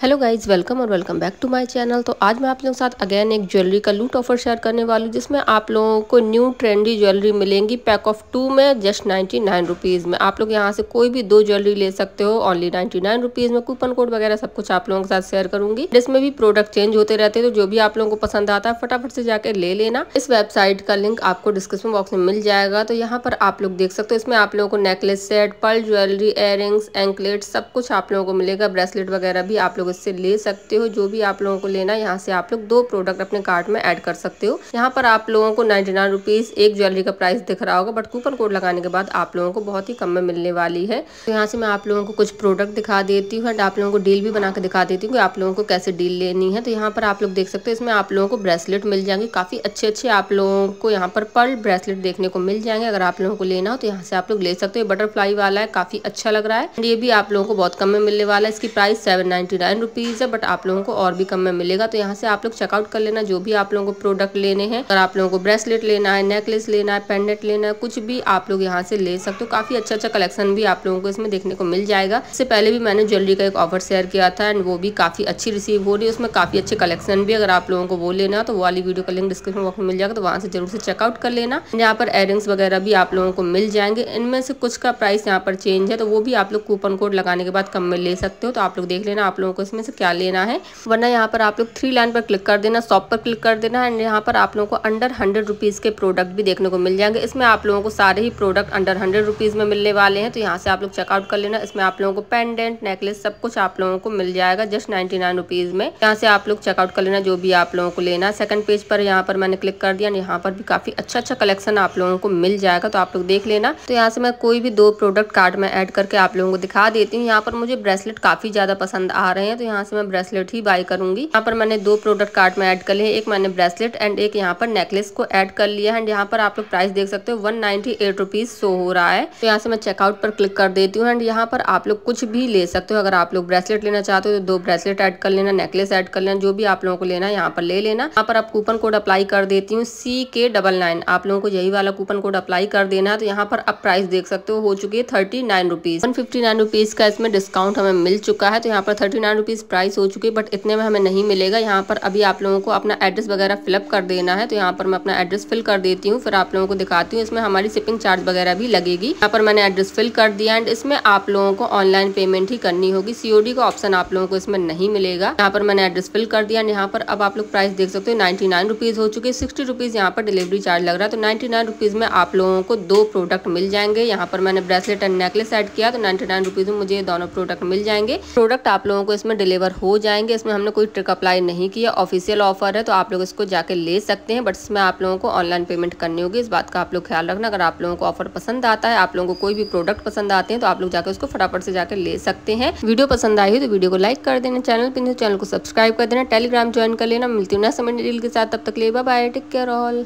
Hello guys welcome और welcome back to my channel तो आज मैं आप लोगों के साथ अगेन एक ज्वेलरी का लूट ऑफ़र शेयर करने वाली हूँ, जिसमें आप लोगों को न्यू ट्रेंडी ज्वेलरी मिलेंगी पैक ऑफ़ टू में जस्ट नाइन्टी नाइन रुपीज़ में. आप लोग यहाँ से कोई भी दो ज्वेलरी ले सकते हो ओनली नाइन्टी नाइन रुपीज़ में कूपन कोड वगैरह सब कुछ आप लोगों के साथ शेयर करूँगी. जिसमें भी प्रोडक्ट चेंज होते रहते हैं तो जो भी आप लोगों को पसंद आता है, फटाफट से जाकर ले लेना. इस वेबसाइट का लिंक आपको डिस्क्रिप्शन बॉक्स में मिल जाएगा तो यहाँ पर आप लोग देख सकते हो, इसमें आप लोगों को necklace set pearl jewellery earrings anklet सब कुछ आप लोगों को मिलेगा ब्रेसलेट वगैरह भी आप लोग इससे ले सकते हो जो भी आप लोगों को लेना है यहाँ से आप लोग दो प्रोडक्ट अपने कार्ट में ऐड कर सकते हो यहाँ पर आप लोगों को नाइन्टी नाइन रुपीज़ एक ज्वेलरी का प्राइस दिख रहा होगा बट कूपन कोड लगाने के बाद आप लोगों को बहुत ही कम में मिलने वाली है तो यहाँ से मैं आप लोगों को कुछ प्रोडक्ट दिखा देती हूँ एंड आप लोगों को डील भी बना के दिखा देती हूँ कि आप लोगों को कैसे डील लेनी है तो यहाँ पर आप लोग देख सकते हो इसमें आप लोगों को ब्रेसलेट मिल जाएँगे काफ़ी अच्छे अच्छे आप लोगों को यहाँ पर पर्ल ब्रेसलेट देखने को मिल जाएँगे अगर आप लोगों को लेना हो तो यहाँ से आप लोग ले सकते हो बटरफ्लाई वाला है काफ़ी अच्छा लग रहा है ये भी आप लोगों को बहुत कम में मिलने वाला है इसकी प्राइस सेवन नाइन रुपीज़ है बट आप लोगों को और भी कम में मिलेगा। तो यहाँ से आप लोग चेकआउट कर लेना, जो भी आप लोगों को प्रोडक्ट लेने हैं। अगर आप लोगों को ब्रेसलेट लेना है नेकलेस लेना है पेंडेंट लेना है, कुछ भी आप लोग यहाँ से ले सकते हो। काफ़ी अच्छा अच्छा कलेक्शन भी आप लोगों को इसमें देखने को मिल जाएगा। इससे पहले भी मैंने ज्वेलरी का एक ऑफ़र शेयर किया था एंड वो भी काफ़ी अच्छी रिसीव हो रही है। उसमें काफ़ी अच्छे कलेक्शन भी अगर आप लोगों को वो लेना तो वो वाली वीडियो का लिंक डिस्क्रिप्शन बॉक्स में मिल जाएगा। तो वहाँ से ज़रूर से चेकआउट कर लेना। यहाँ पर एयरिंग्स वगैरह भी आप लोगों को मिल जाएँगे। इनमें से कुछ का प्राइस यहाँ पर चेंज है तो वो भी आप लोग कूपन कोड लगाने के बाद कम में ले सकते हो। तो आप लोग देख लेना, आप लोगों को इसमें से क्या लेना है? वरना यहाँ पर आप लोग थ्री लाइन पर क्लिक कर देना शॉप पर क्लिक कर देना एंड यहाँ पर आप लोगों को अंडर हंड्रेड रुपीज़ के प्रोडक्ट भी देखने को मिल जाएँगे। इसमें आप लोगों को सारे ही प्रोडक्ट अंडर हंड्रेड रुपीज़ में मिलने वाले हैं तो यहाँ से आप लोग चेकआउट कर लेना। इसमें आप लोगों को पेंडेंट नेकलेस सब कुछ आप लोगों को मिल जाएगा जस्ट नाइन्टी नाइन रुपीज़ में। यहाँ से आप लोग चेकआउट कर लेना, जो भी आप लोगों को लेना है। सेकंड पेज पर यहाँ पर मैंने क्लिक कर दिया यहाँ पर भी काफ़ी अच्छा अच्छा कलेक्शन आप लोगों को मिल जाएगा तो आप लोग देख लेना। तो यहाँ से मैं कोई भी दो प्रोडक्ट कार्ड में ऐड करके आप लोगों को दिखा देती हूँ। यहाँ पर मुझे ब्रेसलेट काफ़ी ज़्यादा पसंद आ रहे हैं तो यहाँ से मैं ब्रेसलेट ही बाय करूँगी। यहाँ पर मैंने दो प्रोडक्ट कार्ट में ऐड कर लिए एक मैंने ब्रेसलेट एंड एक यहाँ पर नेकलेस को ऐड कर लिया एंड यहाँ पर आप लोग प्राइस देख सकते हो वन नाइनटी शो हो रहा है। तो यहाँ से मैं चेकआउट पर क्लिक कर देती हूँ। एंड यहाँ पर आप लोग कुछ भी ले सकते हो। अगर आप लोग ब्रेसलेट लेना चाहते हो तो दो ब्रेसलेट ऐड कर लेना नेकलेस ऐड कर लेना, जो भी आप लोगों को लेना है यहाँ पर ले लेना। यहाँ पर आप कूपन कोड अप्लाई कर देती हूँ सी के डबल नाइन आप लोगों को यही वाला कूपन कोड अप्लाई कर देना है। तो यहाँ पर आप प्राइस देख सकते हो हो चुकी है thirty nine rupees one fifty nine rupees का इसमें डिस्काउंट हमें मिल चुका है। तो यहाँ पर थर्टी नाइन रुपीज़ प्राइस हो चुकी है बट इतने में हमें नहीं मिलेगा। यहाँ पर अभी आप लोगों को अपना एड्रेस वगैरह फिलअप कर देना है तो यहाँ पर मैं अपना एड्रेस फिल कर देती हूँ, फिर आप लोगों को दिखाती हूँ। इसमें हमारी शिपिंग चार्ज वगैरह भी लगेगी। यहाँ पर मैंने एड्रेस फिल कर दिया एंड इसमें आप लोगों को ऑनलाइन पेमेंट ही करनी होगी। सीओडी का ऑप्शन आप लोगों को इसमें नहीं मिलेगा। यहाँ पर मैंने एड्रेस फिल कर दिया यहाँ पर अब आप लोग प्राइस देख सकते हो नाइन्टी नाइन रुपीज़ हो चुके सिक्सटी रुपीज़ यहाँ पर डिलीवरी चार्ज लग रहा है तो नाइन्टी नाइन रुपीज़ में आप लोगों को दो प्रोडक्ट मिल जाएँगे। यहाँ पर मैंने ब्रेसलेट एंड नेकलेस एड किया तो नाइन्टी नाइन रुपीज़ में मुझे दोनों प्रोडक्ट मिल जाएँगे। प्रोडक्ट आप लोगों को इसमें डिलीवर हो जाएँगे, इसमें हमने कोई ट्रिक अप्लाई नहीं किया, ऑफिशियल ऑफ़र है तो आप लोग इसको जाके ले सकते हैं, बट इसमें आप लोगों को ऑनलाइन पेमेंट करनी होगी, इस बात का आप लोग ख्याल रखना, अगर आप लोगों को ऑफ़र पसंद आता है, आप लोगों को कोई भी प्रोडक्ट पसंद आते हैं तो आप लोग जाकर उसको फटाफट से जाकर ले सकते हैं। वीडियो पसंद आई तो वीडियो को लाइक कर देना, चैनल पर चैनल को सब्सक्राइब कर देना, टेलीग्राम ज्वाइन कर लेना, मिलती हूँ ना समय डील के साथ, तब तक ले बाय टेक केयर ऑल।